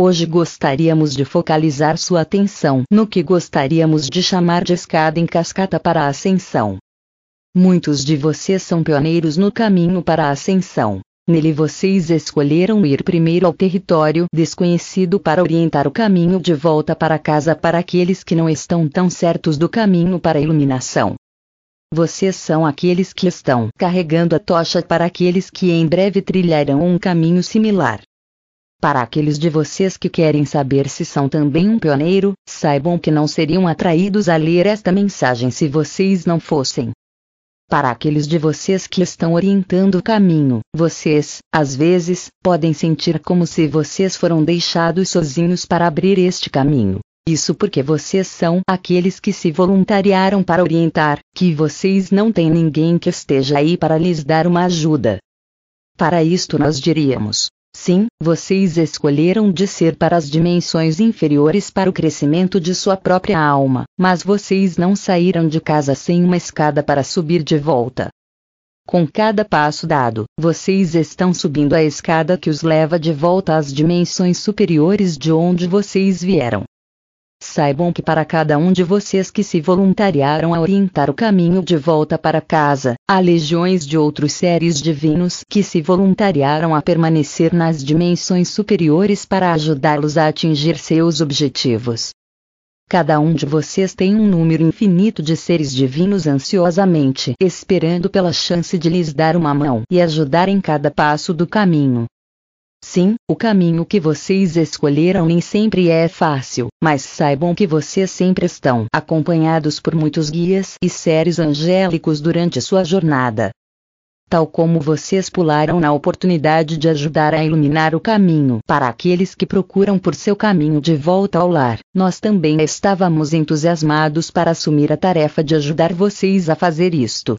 Hoje gostaríamos de focalizar sua atenção no que gostaríamos de chamar de escada em cascata para a ascensão. Muitos de vocês são pioneiros no caminho para a ascensão. Nele vocês escolheram ir primeiro ao território desconhecido para orientar o caminho de volta para casa para aqueles que não estão tão certos do caminho para a iluminação. Vocês são aqueles que estão carregando a tocha para aqueles que em breve trilharão um caminho similar. Para aqueles de vocês que querem saber se são também um pioneiro, saibam que não seriam atraídos a ler esta mensagem se vocês não fossem. Para aqueles de vocês que estão orientando o caminho, vocês, às vezes, podem sentir como se vocês foram deixados sozinhos para abrir este caminho. Isso porque vocês são aqueles que se voluntariaram para orientar, que vocês não têm ninguém que esteja aí para lhes dar uma ajuda. Para isto nós diríamos: sim, vocês escolheram descer para as dimensões inferiores para o crescimento de sua própria alma, mas vocês não saíram de casa sem uma escada para subir de volta. Com cada passo dado, vocês estão subindo a escada que os leva de volta às dimensões superiores de onde vocês vieram. Saibam que para cada um de vocês que se voluntariaram a orientar o caminho de volta para casa, há legiões de outros seres divinos que se voluntariaram a permanecer nas dimensões superiores para ajudá-los a atingir seus objetivos. Cada um de vocês tem um número infinito de seres divinos ansiosamente esperando pela chance de lhes dar uma mão e ajudar em cada passo do caminho. Sim, o caminho que vocês escolheram nem sempre é fácil, mas saibam que vocês sempre estão acompanhados por muitos guias e seres angélicos durante sua jornada. Tal como vocês pularam na oportunidade de ajudar a iluminar o caminho para aqueles que procuram por seu caminho de volta ao lar, nós também estávamos entusiasmados para assumir a tarefa de ajudar vocês a fazer isto.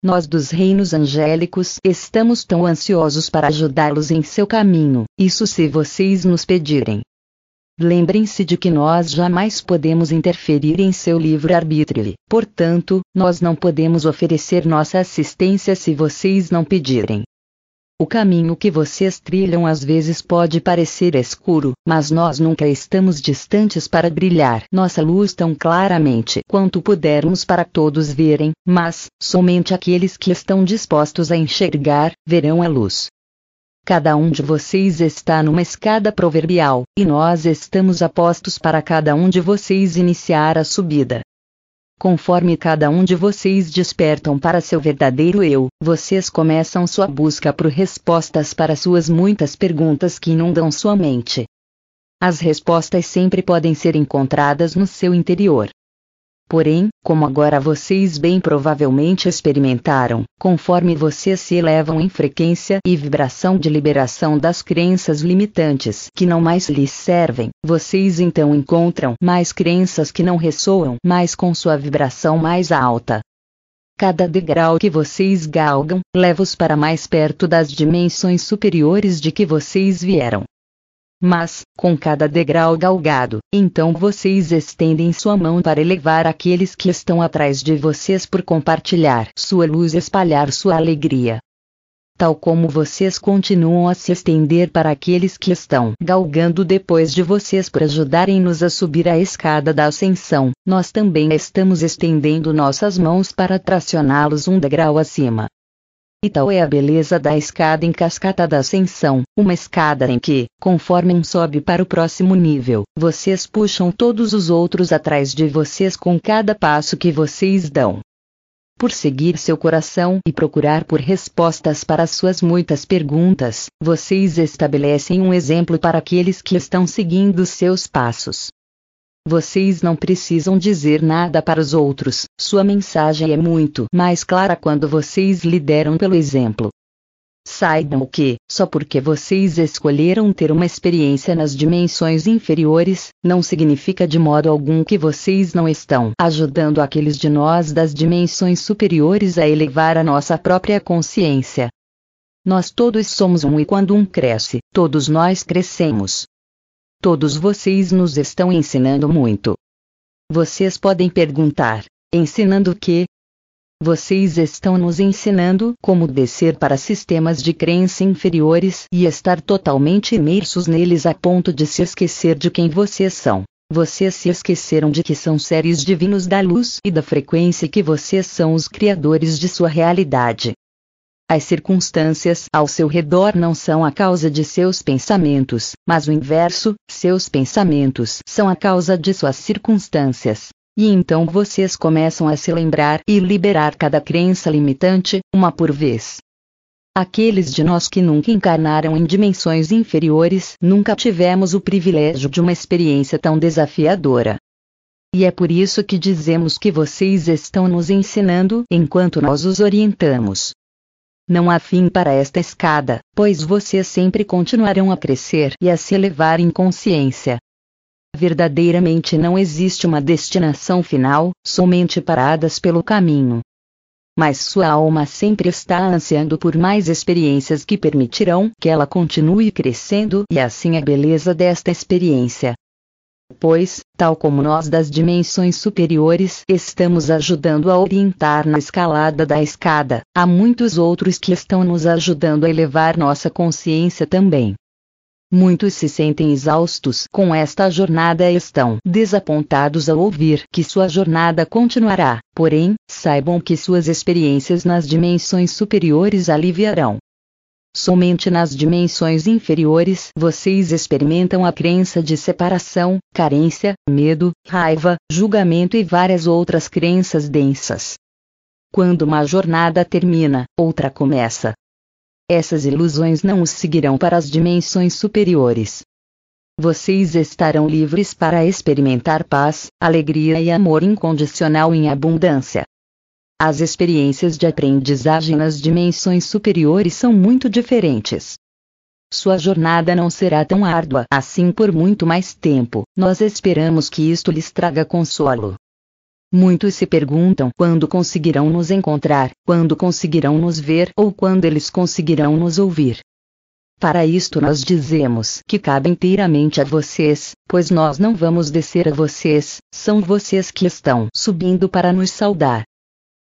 Nós dos reinos angélicos estamos tão ansiosos para ajudá-los em seu caminho, isso se vocês nos pedirem. Lembrem-se de que nós jamais podemos interferir em seu livre-arbítrio, portanto, nós não podemos oferecer nossa assistência se vocês não pedirem. O caminho que vocês trilham às vezes pode parecer escuro, mas nós nunca estamos distantes para brilhar nossa luz tão claramente quanto pudermos para todos verem, mas, somente aqueles que estão dispostos a enxergar, verão a luz. Cada um de vocês está numa escada proverbial, e nós estamos apostos para cada um de vocês iniciar a subida. Conforme cada um de vocês despertam para seu verdadeiro eu, vocês começam sua busca por respostas para suas muitas perguntas que inundam sua mente. As respostas sempre podem ser encontradas no seu interior. Porém, como agora vocês bem provavelmente experimentaram, conforme vocês se elevam em frequência e vibração de liberação das crenças limitantes que não mais lhes servem, vocês então encontram mais crenças que não ressoam mais com sua vibração mais alta. Cada degrau que vocês galgam, leva-os para mais perto das dimensões superiores de que vocês vieram. Mas, com cada degrau galgado, então vocês estendem sua mão para elevar aqueles que estão atrás de vocês por compartilhar sua luz e espalhar sua alegria. Tal como vocês continuam a se estender para aqueles que estão galgando depois de vocês por ajudarem-nos a subir a escada da ascensão, nós também estamos estendendo nossas mãos para tracioná-los um degrau acima. E tal é a beleza da escada em cascata da ascensão, uma escada em que, conforme um sobe para o próximo nível, vocês puxam todos os outros atrás de vocês com cada passo que vocês dão. Por seguir seu coração e procurar por respostas para suas muitas perguntas, vocês estabelecem um exemplo para aqueles que estão seguindo seus passos. Vocês não precisam dizer nada para os outros, sua mensagem é muito mais clara quando vocês lideram pelo exemplo. Saibam que, só porque vocês escolheram ter uma experiência nas dimensões inferiores, não significa de modo algum que vocês não estão ajudando aqueles de nós das dimensões superiores a elevar a nossa própria consciência. Nós todos somos um e quando um cresce, todos nós crescemos. Todos vocês nos estão ensinando muito. Vocês podem perguntar: ensinando o quê? Vocês estão nos ensinando como descer para sistemas de crença inferiores e estar totalmente imersos neles a ponto de se esquecer de quem vocês são. Vocês se esqueceram de que são seres divinos da luz e da frequência que vocês são os criadores de sua realidade. As circunstâncias ao seu redor não são a causa de seus pensamentos, mas o inverso, seus pensamentos são a causa de suas circunstâncias. E então vocês começam a se lembrar e liberar cada crença limitante, uma por vez. Aqueles de nós que nunca encarnaram em dimensões inferiores nunca tivemos o privilégio de uma experiência tão desafiadora. E é por isso que dizemos que vocês estão nos ensinando enquanto nós os orientamos. Não há fim para esta escada, pois vocês sempre continuarão a crescer e a se elevar em consciência. Verdadeiramente não existe uma destinação final, somente paradas pelo caminho. Mas sua alma sempre está ansiando por mais experiências que permitirão que ela continue crescendo e assim a beleza desta experiência. Pois, tal como nós das dimensões superiores estamos ajudando a orientar na escalada da escada, há muitos outros que estão nos ajudando a elevar nossa consciência também. Muitos se sentem exaustos com esta jornada e estão desapontados ao ouvir que sua jornada continuará, porém, saibam que suas experiências nas dimensões superiores aliviarão. Somente nas dimensões inferiores vocês experimentam a crença de separação, carência, medo, raiva, julgamento e várias outras crenças densas. Quando uma jornada termina, outra começa. Essas ilusões não os seguirão para as dimensões superiores. Vocês estarão livres para experimentar paz, alegria e amor incondicional em abundância. As experiências de aprendizagem nas dimensões superiores são muito diferentes. Sua jornada não será tão árdua assim por muito mais tempo. Nós esperamos que isto lhes traga consolo. Muitos se perguntam quando conseguirão nos encontrar, quando conseguirão nos ver ou quando eles conseguirão nos ouvir. Para isto nós dizemos que cabe inteiramente a vocês, pois nós não vamos descer a vocês, são vocês que estão subindo para nos saudar.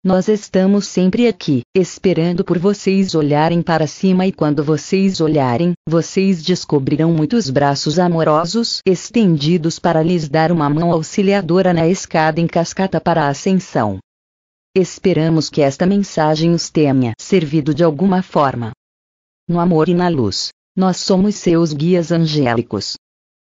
Nós estamos sempre aqui, esperando por vocês olharem para cima e quando vocês olharem, vocês descobrirão muitos braços amorosos estendidos para lhes dar uma mão auxiliadora na escada em cascata para a ascensão. Esperamos que esta mensagem os tenha servido de alguma forma. No amor e na luz, nós somos seus guias angélicos.